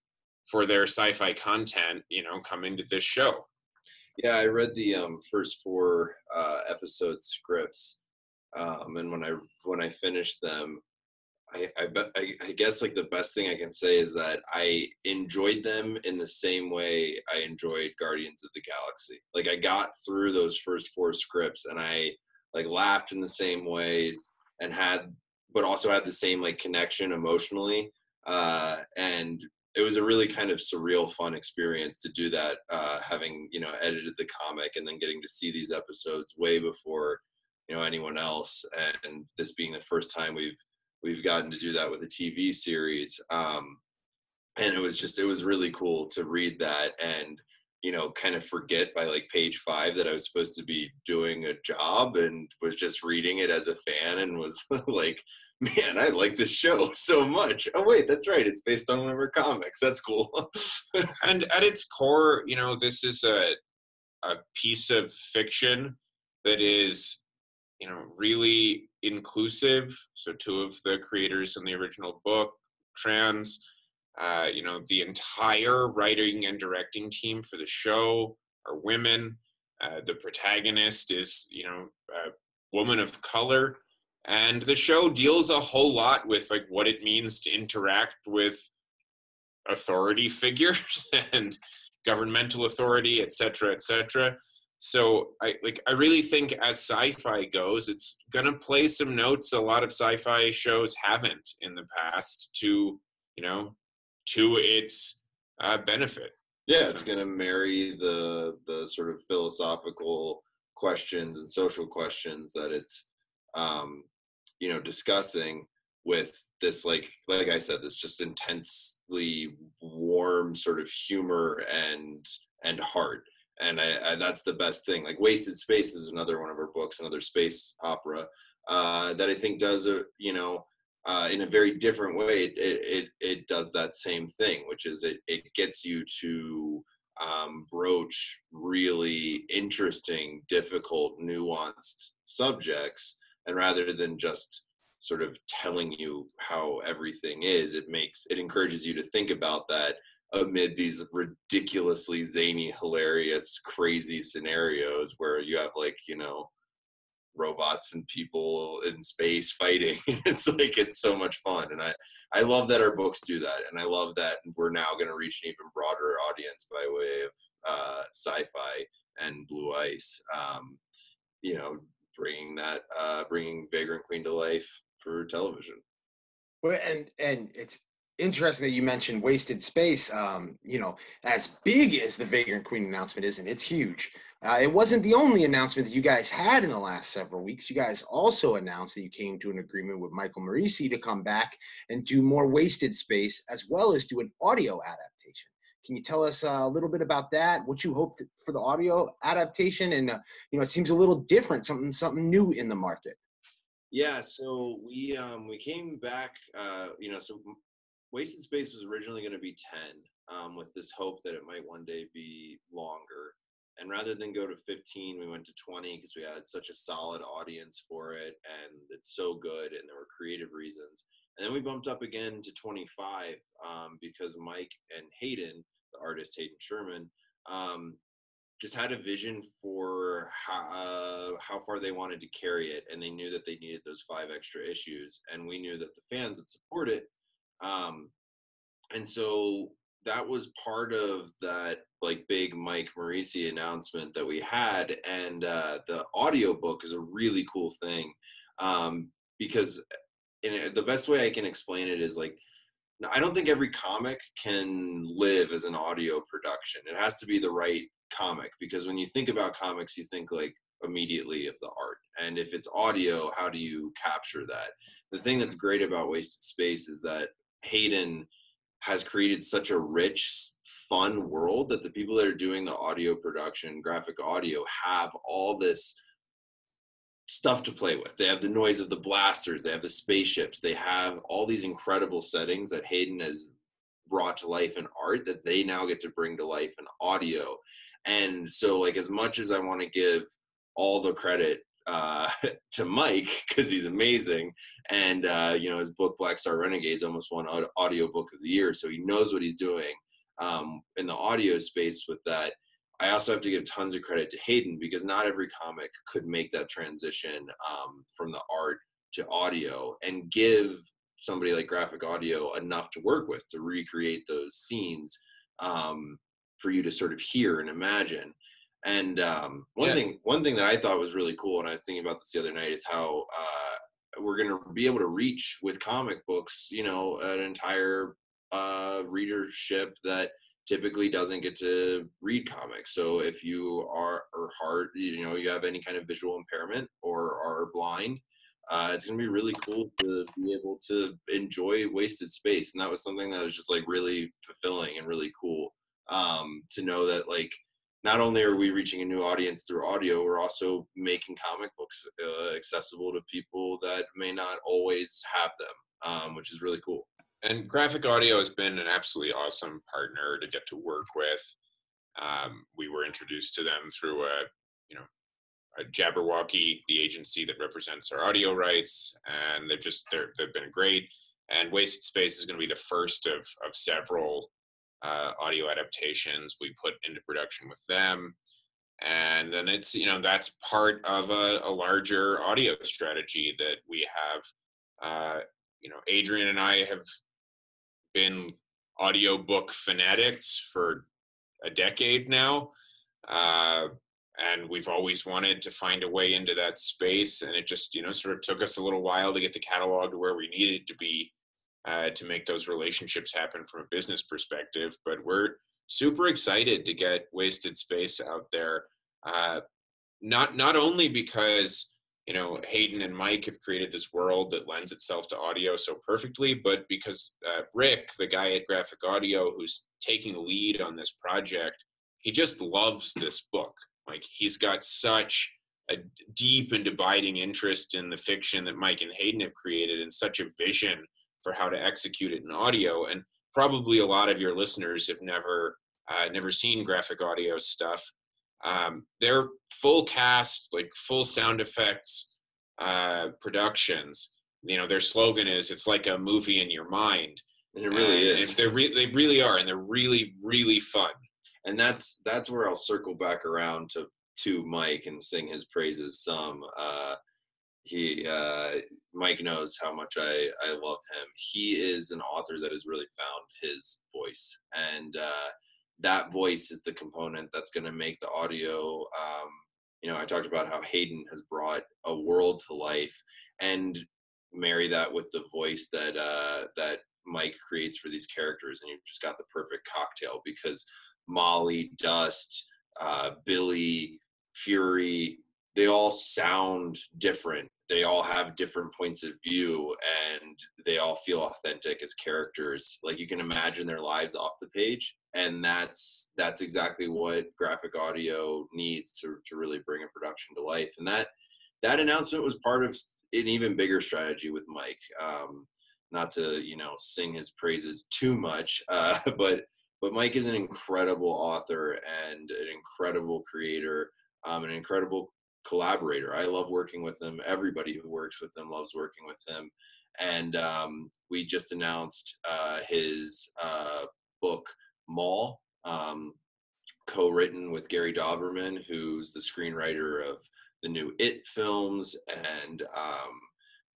for their sci-fi content you know come into this show.
Yeah, I read the um, first four uh, episode scripts, um, and when I when I finished them, I I, I guess like the best thing I can say is that I enjoyed them in the same way I enjoyed Guardians of the Galaxy. Like I got through those first four scripts, and I like laughed in the same ways, and had but also had the same like connection emotionally, uh, and it was a really kind of surreal fun experience to do that uh, having you know edited the comic and then getting to see these episodes way before you know anyone else and this being the first time we've we've gotten to do that with a tv series um, and it was just it was really cool to read that and you know kind of forget by like page five that i was supposed to be doing a job and was just reading it as a fan and was like man, I like this show so much. Oh wait, that's right. It's based on one of comics. That's cool.
and at its core you know this is a a piece of fiction that is you know really inclusive. So two of the creators in the original book trans uh, you know the entire writing and directing team for the show are women. Uh, the protagonist is you know a woman of color. And the show deals a whole lot with like what it means to interact with authority figures and governmental authority et cetera et cetera so i like i really think as sci-fi goes it's gonna play some notes a lot of sci-fi shows haven't in the past to you know to its uh, benefit.
Yeah, it's going to marry the the sort of philosophical questions and social questions that it's um, you know discussing with this like like I said this just intensely warm sort of humor and and heart and I, I that's the best thing. Like wasted space is another one of our books another space opera uh, that I think does a you know uh, in a very different way it, it it it does that same thing which is it it gets you to um, broach really interesting difficult nuanced subjects and rather than just sort of telling you how everything is it makes it encourages you to think about that amid these ridiculously zany hilarious crazy scenarios where you have like you know robots and people in space fighting. It's like it's so much fun and i i love that our books do that and i love that we're now going to reach an even broader audience by way of uh, Syfy and blue ice um, you know bringing that uh, bringing vagrant queen to life for television.
Well, and and it's interesting that you mentioned wasted space. Um, you know, as big as the Vagrant Queen announcement is, and it's huge. Uh, it wasn't the only announcement that you guys had in the last several weeks. You guys also announced that you came to an agreement with Michael Moreci to come back and do more wasted space, as well as do an audio adaptation. Can you tell us uh, a little bit about that? What you hoped for the audio adaptation, and uh, you know, it seems a little different, something something new in the market.
Yeah, so we um we came back uh you know so Wasted Space was originally going to be 10 um with this hope that it might one day be longer. And rather than go to 15, we went to 20 because we had such a solid audience for it and it's so good and there were creative reasons. And then we bumped up again to 25 um, because Mike and Hayden, the artist Hayden Sherman, um, just had a vision for how, uh, how far they wanted to carry it and they knew that they needed those five extra issues and we knew that the fans would support it um, and so that was part of that like big Mike Moreci announcement that we had, and uh, the audiobook is a really cool thing um, because and the best way I can explain it is like I don't think every comic can live as an audio production. It has to be the right comic because when you think about comics, you think like immediately of the art. And if it's audio, how do you capture that? The thing that's great about Wasted Space is that Hayden has created such a rich, fun world that the people that are doing the audio production, graphic audio, have all this stuff to play with. They have the noise of the blasters, they have the spaceships, they have all these incredible settings that Hayden has brought to life in art that they now get to bring to life in audio. And so, like, as much as I want to give all the credit uh, to Mike because he's amazing, and uh, you know his book Black Star Renegades almost won audio book of the year, so he knows what he's doing um, in the audio space with that. I also have to give tons of credit to Hayden because not every comic could make that transition um, from the art to audio and give somebody like graphic audio enough to work with to recreate those scenes um, for you to sort of hear and imagine. And um, one yeah. thing, one thing that I thought was really cool, and I was thinking about this the other night, is how uh, we're going to be able to reach with comic books, you know, an entire uh, readership that typically doesn't get to read comics. So if you are or hard, you know, you have any kind of visual impairment or are blind, uh, it's gonna be really cool to be able to enjoy wasted space. And that was something that was just like really fulfilling and really cool um, to know that like not only are we reaching a new audience through audio, we're also making comic books uh, accessible to people that may not always have them, um, which is really cool
and graphic audio has been an absolutely awesome partner to get to work with. Um, we were introduced to them through a, you know, a Jabberwocky, the agency that represents our audio rights, and they've just they've been great. And Wasted Space is going to be the first of of several uh, audio adaptations we put into production with them. And then it's you know that's part of a, a larger audio strategy that we have. Uh, you know, Adrian and I have been audiobook fanatics for a decade now. Uh, and we've always wanted to find a way into that space. And it just, you know, sort of took us a little while to get the catalog to where we needed to be uh, to make those relationships happen from a business perspective. But we're super excited to get Wasted Space out there. Uh, not not only because you know, Hayden and Mike have created this world that lends itself to audio so perfectly, but because uh, Rick, the guy at Graphic Audio who's taking lead on this project, he just loves this book. Like he's got such a deep and abiding interest in the fiction that Mike and Hayden have created and such a vision for how to execute it in audio. And probably a lot of your listeners have never uh, never seen graphic audio stuff um, they're full cast, like full sound effects uh, productions. You know, their slogan is "It's like a movie in your mind."
And it really
and,
is.
they re- they really are, and they're really really fun.
And that's that's where I'll circle back around to to Mike and sing his praises some. Uh, he uh, Mike knows how much I I love him. He is an author that has really found his voice, and uh, that voice is the component that's going to make the audio um, you know i talked about how hayden has brought a world to life and marry that with the voice that uh, that mike creates for these characters and you've just got the perfect cocktail because molly dust uh, billy fury they all sound different they all have different points of view and they all feel authentic as characters. Like you can imagine their lives off the page and that's that's exactly what graphic audio needs to, to really bring a production to life. And that that announcement was part of an even bigger strategy with mike. Um, not to you know sing his praises too much uh, but but mike is an incredible author and an incredible creator um, an incredible collaborator i love working with him everybody who works with him loves working with him and um, we just announced uh, his uh, book Mall, um, co-written with Gary Dauberman, who's the screenwriter of the new It films and um,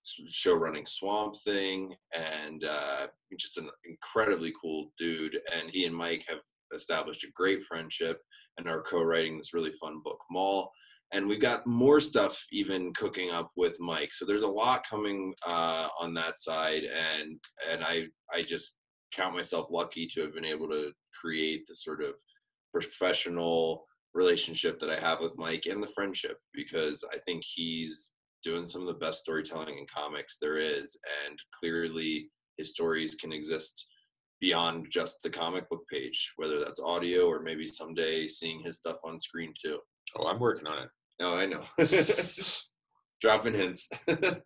show running Swamp Thing, and uh, just an incredibly cool dude. And he and Mike have established a great friendship and are co-writing this really fun book, Mall. And we've got more stuff even cooking up with Mike. So there's a lot coming uh, on that side, and and I I just count myself lucky to have been able to create the sort of professional relationship that I have with Mike and the friendship because I think he's doing some of the best storytelling in comics there is, and clearly his stories can exist beyond just the comic book page, whether that's audio or maybe someday seeing his stuff on screen too.
Oh, I'm working on it.
Oh, I know. Dropping hints.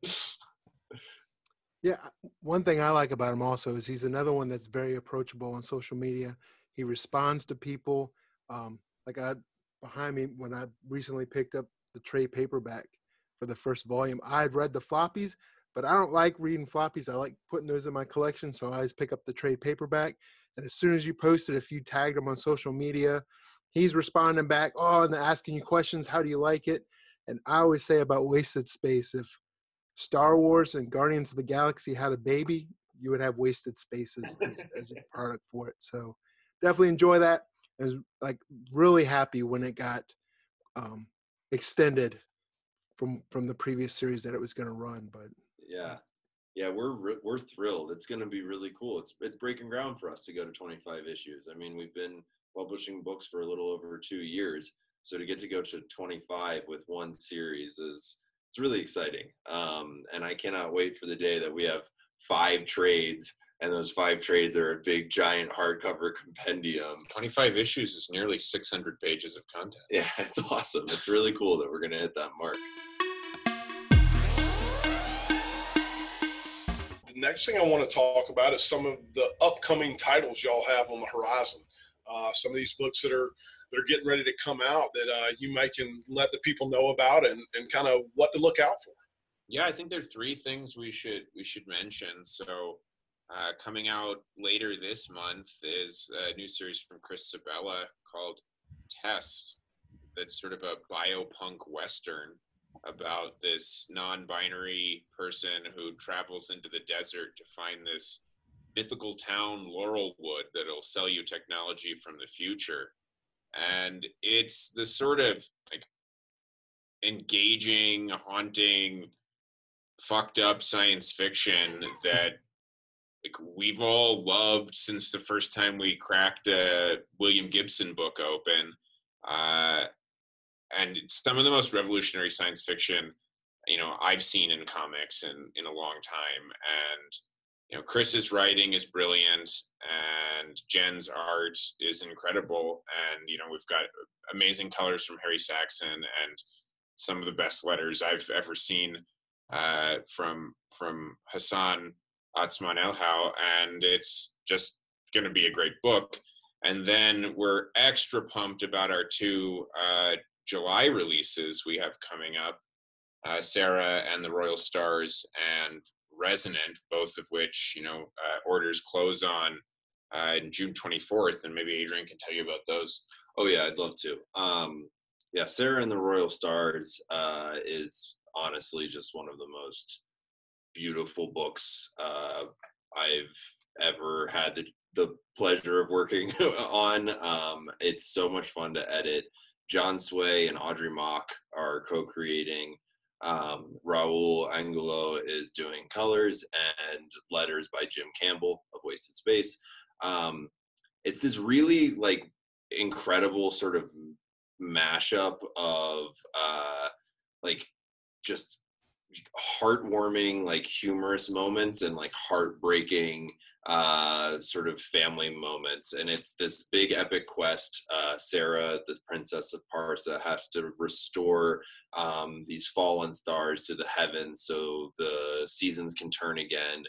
yeah, one thing I like about him also is he's another one that's very approachable on social media. He responds to people. Um, like I behind me when I recently picked up the trade paperback for the first volume. I had read the floppies, but I don't like reading floppies. I like putting those in my collection, so I always pick up the trade paperback. And as soon as you post it, if you tagged him on social media, he's responding back, oh, and asking you questions. How do you like it? And I always say about wasted space, if Star Wars and Guardians of the Galaxy had a baby, you would have wasted spaces as, as a product for it. So definitely enjoy that. I was like really happy when it got um, extended from from the previous series that it was going to run. But
yeah, yeah, we're we're thrilled. It's going to be really cool. It's it's breaking ground for us to go to 25 issues. I mean, we've been publishing books for a little over two years, so to get to go to 25 with one series is it's really exciting. Um, and I cannot wait for the day that we have five trades and those five trades are a big giant hardcover compendium.
25 issues is nearly 600 pages of content.
Yeah it's awesome. It's really cool that we're going to hit that mark.
The next thing I want to talk about is some of the upcoming titles y'all have on the horizon. Uh, some of these books that are that are getting ready to come out that uh, you might can let the people know about and, and kind of what to look out for.
Yeah, I think there are three things we should we should mention. So, uh, coming out later this month is a new series from Chris Sebela called Test. That's sort of a biopunk western about this non-binary person who travels into the desert to find this mythical town laurelwood that'll sell you technology from the future. And it's the sort of like engaging haunting fucked up science fiction that like we've all loved since the first time we cracked a william gibson book open. Uh, and some of the most revolutionary science fiction you know I've seen in comics in in a long time. And you know Chris's writing is brilliant and Jen's art is incredible. And you know we've got amazing colors from Harry Saxon and some of the best letters I've ever seen uh, from from Hassan Otsmane-Elhaou and it's just going to be a great book. And then we're extra pumped about our two uh, July releases we have coming up uh, Sera and the Royal Stars and Resonant, both of which, you know, uh, orders close on uh, June 24th. And maybe Adrian can tell you about those.
Oh, yeah, I'd love to. Um, yeah, Sera and the Royal Stars uh, is honestly just one of the most beautiful books uh, I've ever had the, the pleasure of working on. Um, it's so much fun to edit. Jon Tsuei and Audrey Mok are co-creating. Um, Raul Angulo is doing colors and letters by Jim Campbell of Wasted Space. Um, it's this really like incredible sort of mashup of uh, like just heartwarming, like humorous moments and like heartbreaking uh, sort of family moments. And it's this big epic quest. Uh, Sera, the princess of Parsa, has to restore um, these fallen stars to the heavens so the seasons can turn again.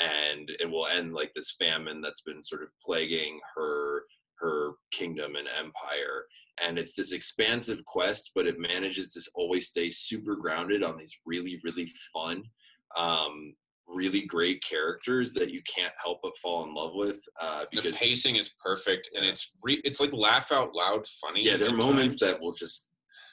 And it will end like this famine that's been sort of plaguing her her kingdom and empire. And it's this expansive quest but it manages to always stay super grounded on these really really fun um, really great characters that you can't help but fall in love with uh,
because the pacing is perfect and it's re- it's like laugh out loud funny
yeah there are moments times. that will just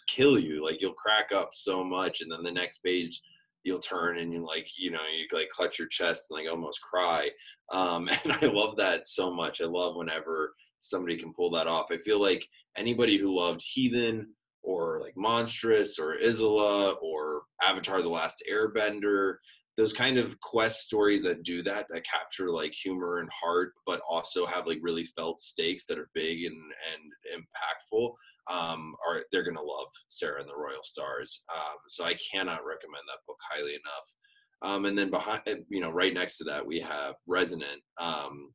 kill you like you'll crack up so much and then the next page you'll turn and you like you know you like clutch your chest and like almost cry. Um, and i love that so much. I love whenever somebody can pull that off. I feel like anybody who loved heathen or like Monstress or isola or avatar the last airbender those kind of quest stories that do that that capture like humor and heart but also have like really felt stakes that are big and and impactful um are they're gonna love Sera and the royal stars. Um so i cannot recommend that book highly enough. Um and then behind you know right next to that we have resonant. Um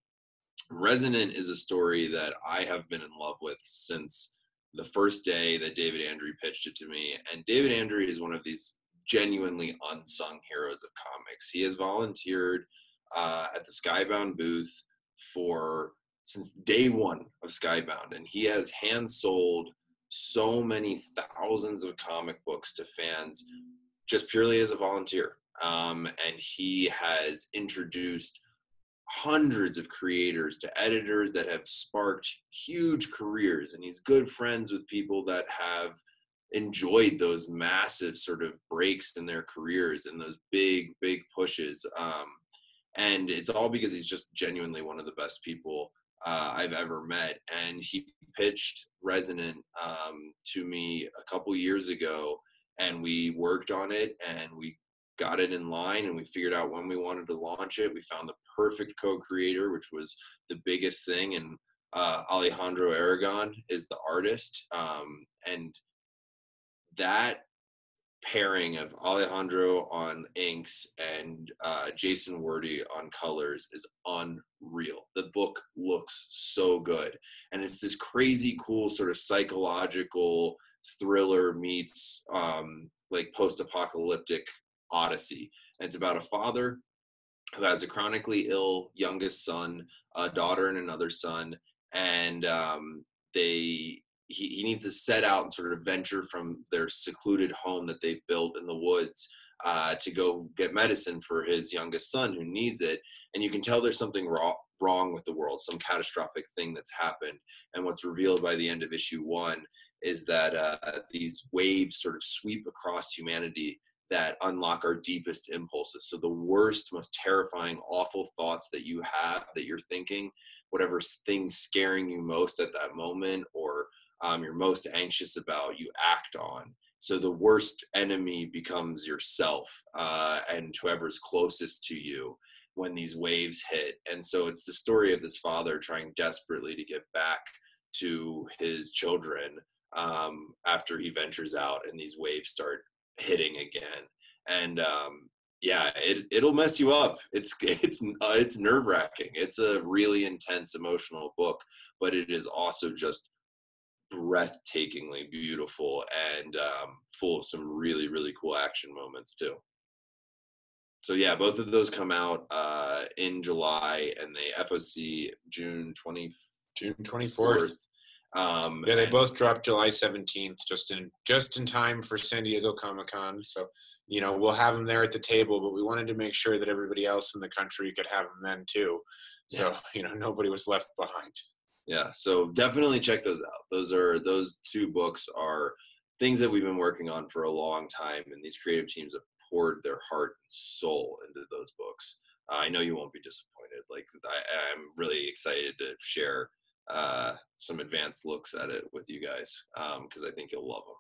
resonant is a story that i have been in love with since the first day that David Andry pitched it to me and David Andry is one of these genuinely unsung heroes of comics. He has volunteered uh, at the Skybound booth for since day one of Skybound, and he has hand sold so many thousands of comic books to fans just purely as a volunteer. Um, and he has introduced hundreds of creators to editors that have sparked huge careers and he's good friends with people that have enjoyed those massive sort of breaks in their careers and those big big pushes um, and it's all because he's just genuinely one of the best people uh, I've ever met. And he pitched Resonant um, to me a couple years ago, and we worked on it and we got it in line and we figured out when we wanted to launch it. We found the perfect co-creator, which was the biggest thing. And uh, Alejandro Aragon is the artist, um, and that pairing of Alejandro on inks and uh, Jason Wordie on colors is unreal. The book looks so good, and it's this crazy, cool sort of psychological thriller meets um, like post-apocalyptic odyssey. And it's about a father who has a chronically ill youngest son, a daughter, and another son, and um, they he, he needs to set out and sort of venture from their secluded home that they've built in the woods uh, to go get medicine for his youngest son who needs it. And you can tell there's something wrong, wrong with the world, some catastrophic thing that's happened. And what's revealed by the end of issue one is that uh, these waves sort of sweep across humanity that unlock our deepest impulses. So the worst, most terrifying, awful thoughts that you have that you're thinking, whatever thing's scaring you most at that moment or um, you're most anxious about, you act on. So the worst enemy becomes yourself uh, and whoever's closest to you when these waves hit. And so it's the story of this father trying desperately to get back to his children um, after he ventures out and these waves start hitting again. And um, yeah, it it'll mess you up. It's it's uh, it's nerve wracking. It's a really intense emotional book, but it is also just breathtakingly beautiful and um, full of some really really cool action moments too so yeah both of those come out uh, in july and the foc june 20
june 24th um, yeah they both dropped july 17th just in just in time for san diego comic-con so you know we'll have them there at the table but we wanted to make sure that everybody else in the country could have them then too. So yeah. you know nobody was left behind.
Yeah so definitely check those out. Those are those two books are things that we've been working on for a long time and these creative teams have poured their heart and soul into those books. Uh, i know you won't be disappointed like I, I, am really excited to share uh, some advanced looks at it with you guys because um, i think you'll love them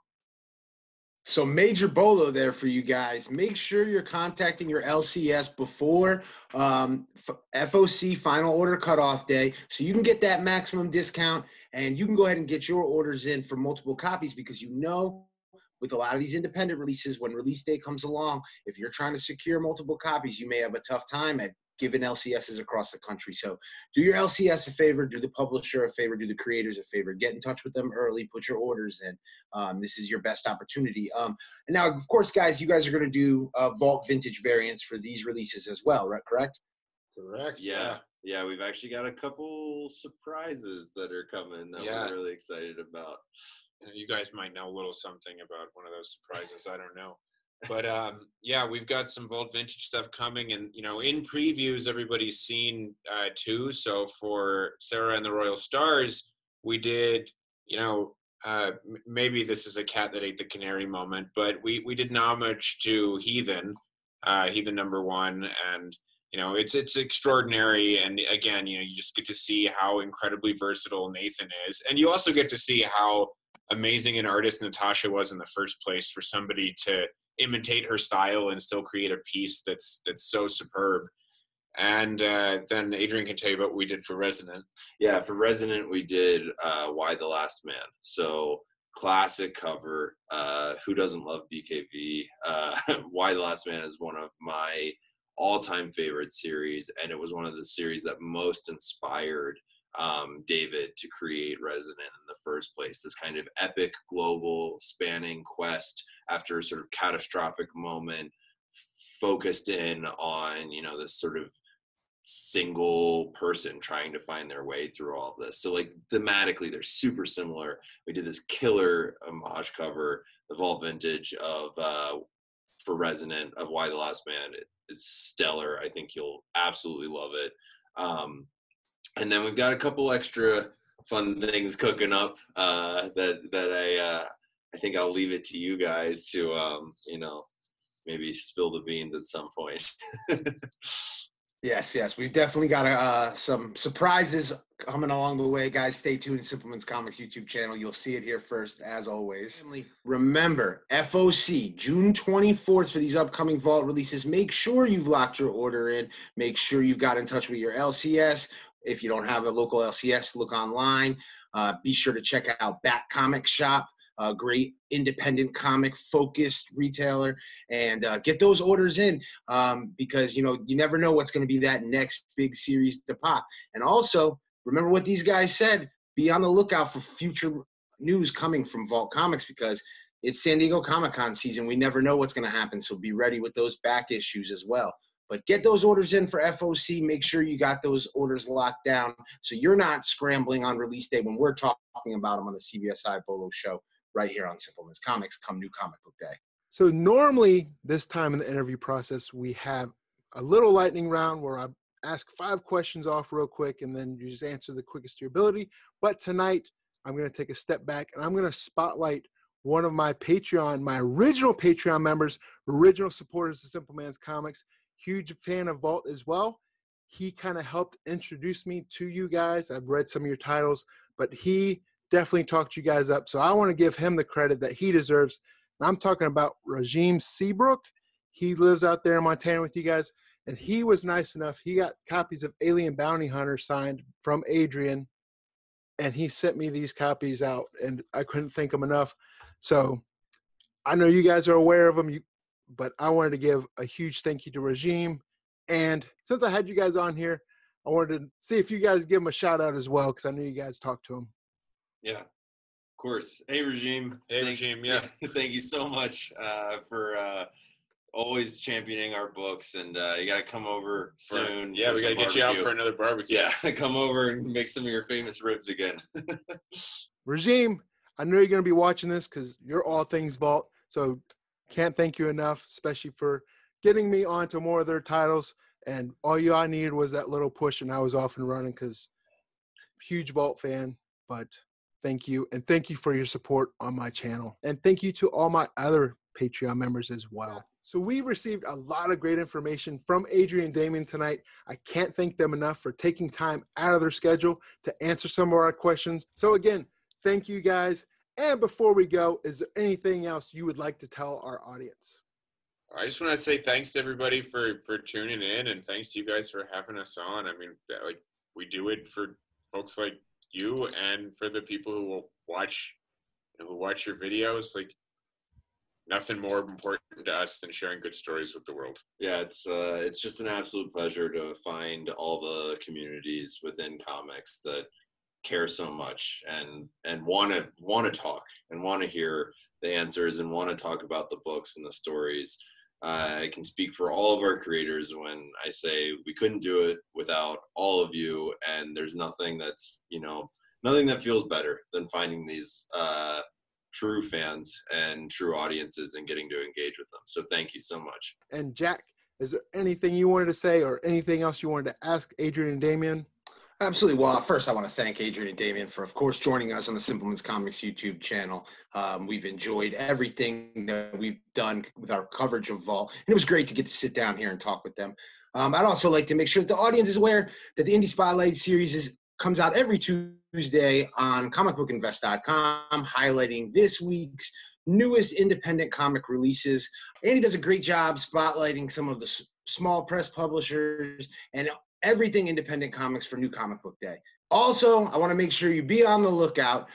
so major bolo there for you guys. Make sure you're contacting your LCS before um, FOC final order cutoff day, so you can get that maximum discount, and you can go ahead and get your orders in for multiple copies because you know with a lot of these independent releases, when release day comes along, if you're trying to secure multiple copies, you may have a tough time at given LCSs across the country. So do your LCS a favor, do the publisher a favor, do the creators a favor. Get in touch with them early, put your orders in. Um, this is your best opportunity. Um, and now, of course, guys, you guys are going to do uh, Vault Vintage variants for these releases as well, right? Correct?
Correct. Yeah. Yeah, we've actually got a couple surprises that are coming that yeah. we're really excited about.
You guys might know a little something about one of those surprises. I don't know but um, yeah, we've got some Vault Vintage stuff coming, and you know, in previews, everybody's seen uh, too. So for Sera and the Royal Stars, we did, you know, uh, maybe this is a cat that ate the canary moment, but we we did an homage to Heathen uh, he the number one, and you know it's it's extraordinary. And again, you know, you just get to see how incredibly versatile Nathan is, and you also get to see how amazing an artist Natasha was in the first place for somebody to imitate her style and still create a piece that's that's so superb. And uh, then Adrian can tell you about what we did for Resonant.
Yeah, for Resonant, we did uh, Y the Last Man. So classic cover. Uh, who doesn't love BKV? Uh, y the Last Man is one of my all-time favorite series, and it was one of the series that most inspired um, David to create Resonant in the first place. This kind of epic, global, spanning quest after a sort of catastrophic moment, focused in on you know this sort of single person trying to find their way through all of this. So like thematically, they're super similar. We did this killer homage cover, the Vault Vintage of uh, for Resonant of Y the Last Man. It is stellar. I think you'll absolutely love it. Um, and then we've got a couple extra fun things cooking up uh, that that I uh, I think I'll leave it to you guys to um, you know maybe spill the beans at some point.
Yes, yes, we've definitely got uh, some surprises coming along the way, guys. Stay tuned. Simpleman's Comics YouTube channel. You'll see it here first, as always. Remember, FOC June 24th for these upcoming Vault releases. Make sure you've locked your order in. Make sure you've got in touch with your LCS. If you don't have a local LCS, look online. Uh, be sure to check out Bat Comic Shop a great independent comic focused retailer and uh, get those orders in um, because you know you never know what's going to be that next big series to pop. And also remember what these guys said be on the lookout for future news coming from vault comics because it's san diego comic-con season. We never know what's going to happen so be ready with those back issues as well but get those orders in for FOC. Make sure you got those orders locked down so you're not scrambling on release day when we're talking about them on the CBSI Bolo show right here on Simpleman's Comics come New Comic Book Day.
So normally this time in the interview process, we have a little lightning round where I ask five questions off real quick and then you just answer the quickest to your ability. But tonight I'm going to take a step back and I'm going to spotlight one of my Patreon, my original Patreon members, original supporters of Simple Man's Comics, huge fan of Vault as well. He kind of helped introduce me to you guys. I've read some of your titles, but he definitely talked you guys up. So I want to give him the credit that he deserves. And I'm talking about Regime Seabrook. He lives out there in Montana with you guys. And he was nice enough. He got copies of Alien Bounty Hunter signed from Adrian. And he sent me these copies out. And I couldn't thank him enough. So I know you guys are aware of them, you, but I wanted to give a huge thank you to Regime. And since I had you guys on here, I wanted to see if you guys give him a shout out as well, because I know you guys talked to him.
Yeah, of course. Hey, regime.
Hey, thank, regime. Yeah.
Thank you so much uh, for uh, always championing our books, and uh, you got to come over soon.
Yeah, we got to get you out for another barbecue.
Yeah, come over and make some of your famous ribs again.
regime. I know you're going to be watching this because you're all things vault. So can't thank you enough, especially for getting me onto more of their titles. And all you I needed was that little push, and I was off and running because huge vault fan. But thank you. And thank you for your support on my channel. And thank you to all my other Patreon members as well. So we received a lot of great information from Adrian Damian tonight. I can't thank them enough for taking time out of their schedule to answer some of our questions. So again, thank you guys. And before we go, is there anything else you would like to tell our audience?
I just want to say thanks to everybody for for tuning in, and thanks to you guys for having us on. I mean, like we do it for folks like you and for the people who will watch who watch your videos like nothing more important to us than sharing good stories with the world
yeah it's uh, it's just an absolute pleasure to find all the communities within comics that care so much and and want to want to talk and want to hear the answers and want to talk about the books and the stories uh, I can speak for all of our creators when I say we couldn't do it without all of you, and there's nothing that's you know nothing that feels better than finding these uh, true fans and true audiences and getting to engage with them. So thank you so much.
And Jack, is there anything you wanted to say or anything else you wanted to ask Adrian and Damian?
Absolutely. Well, first, I want to thank Adrian and Damian for, of course, joining us on the Simpleman's Comics YouTube channel. Um, we've enjoyed everything that we've done with our coverage of Vault, and it was great to get to sit down here and talk with them. Um, I'd also like to make sure that the audience is aware that the Indie Spotlight series is, comes out every Tuesday on comicbookinvest.com, highlighting this week's newest independent comic releases. Andy does a great job spotlighting some of the small press publishers and everything independent comics for New Comic Book Day. Also, I want to make sure you be on the lookout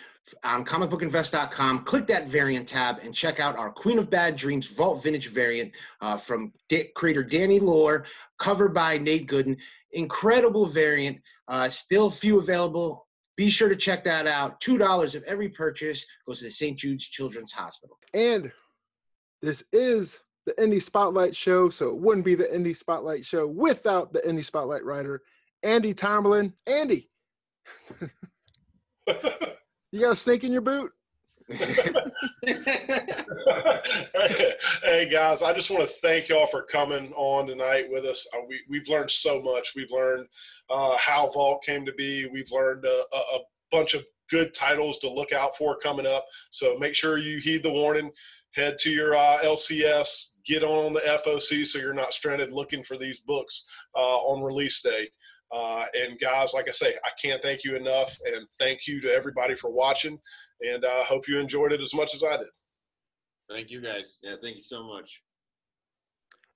on comicbookinvest.com. Click that variant tab and check out our Queen of Bad Dreams Vault Vintage variant uh, from da- creator Danny Lore, covered by Nate Gooden. Incredible variant, uh, still few available. Be sure to check that out. $2 of every purchase goes to the St. Jude's Children's Hospital.
And this is the Indie Spotlight Show, so it wouldn't be the Indie Spotlight Show without the Indie Spotlight writer, Andy Tomberlin. Andy, you got a snake in your boot?
hey guys, I just want to thank y'all for coming on tonight with us. Uh, we, we've learned so much. We've learned uh, how Vault came to be. We've learned a, a, a bunch of good titles to look out for coming up. So make sure you heed the warning. Head to your uh, LCS, get on the FOC so you're not stranded looking for these books uh, on release day. Uh, and guys, like I say, I can't thank you enough, and thank you to everybody for watching. And I uh, hope you enjoyed it as much as I did.
Thank you guys.
Yeah, thank you so much.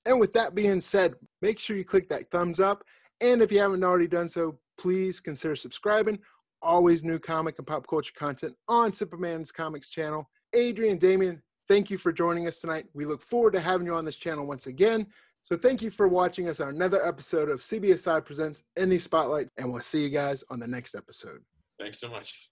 And with that being said, make sure you click that thumbs up. And if you haven't already done so, please consider subscribing. Always new comic and pop culture content on Simpleman's Comics channel. Adrian, Damian, thank you for joining us tonight. We look forward to having you on this channel once again. So thank you for watching us on another episode of CBSI Presents Indie Spotlight, and we'll see you guys on the next episode.
Thanks so much.